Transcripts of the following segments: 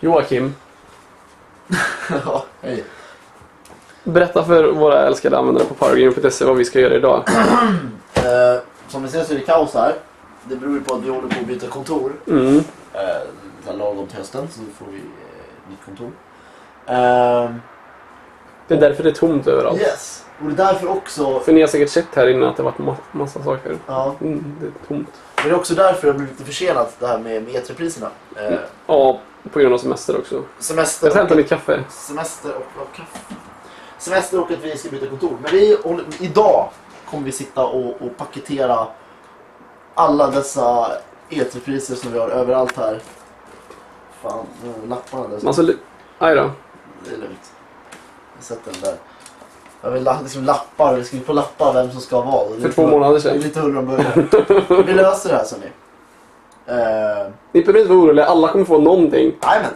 Joakim, ja, hej. berätta för våra älskade användare på powergreen.se vad vi ska göra idag. Eh, som ni ser så är det kaos här. Det beror ju på att vi håller på att byta kontor. Mm. Eh, lagom till hösten så får vi eh, nytt kontor. Ehm, Det är därför det är tomt överallt. yes. Och det är därför också... För ni har säkert sett här inne att det har varit ma- massa saker. Ja, Mm, det är tomt. men det är också därför det har blivit lite försenat det här med, med E3-priserna. Eh, Ja, på grund av semester också. semester, Jag ska hämta mitt kaffe. semester och, och kaffe. Semester och att vi ska byta kontor. Men vi, håller- idag kommer vi sitta och, och paketera alla dessa E3-priser som vi har överallt här. Fan, nu har lapparna där. Alltså, aj då. Det är lugnt. Jag sätter den där. Jag vill liksom lappar, vi skriver på lappar vem som ska ha vad. För två månader Det är sedan. lite huller om buller. Vi löser det här, ni. Uh, Ni behöver inte vara oroliga, alla kommer få någonting. Jajamän.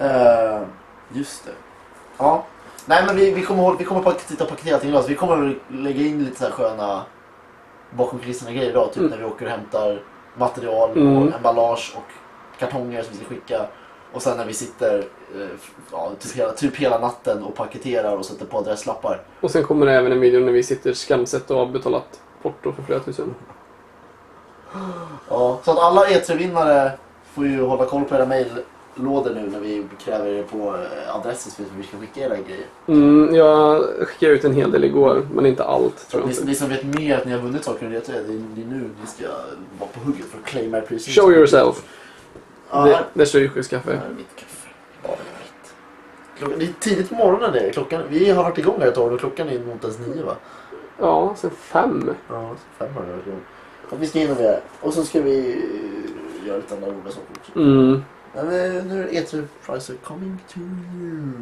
Uh, just det. Ja. Nej men vi, vi kommer, vi kommer titta på till oss. Vi kommer lägga in lite så här sköna bakom kulisserna grejer idag. Typ Mm. när vi åker och hämtar material Mm. och emballage och kartonger som vi ska skicka. Och sen när vi sitter eh, ja, typ, hela, typ hela natten och paketerar och sätter på adresslappar. Och sen kommer det även en video när vi sitter skamset och har betalat porto för flera tusen. Ja, så att alla E3-vinnare får ju hålla koll på era mejllådor nu när vi kräver er på eh, adresser så vi ska skicka era grejer. Mm, jag skickade ut en hel del igår, men inte allt tror jag Ni, inte. ni som vet mer att ni har vunnit saker under E3, det är, det är nu ni ska vara på hugget för att claima er priser. Show yourself. Ja, Det, står ju här kaffe. är mitt kaffe. Ja, det är mitt. Klockan, det är tidigt på morgonen det. Klockan, vi har varit igång här ett tag och klockan är mot ens nio va? Ja, sen fem. Ja, fem har vi varit igång. Vi ska hinna med det. Och så ska vi eh, göra lite andra roliga saker också. Mm. Men nu är E3 Pricer coming to you.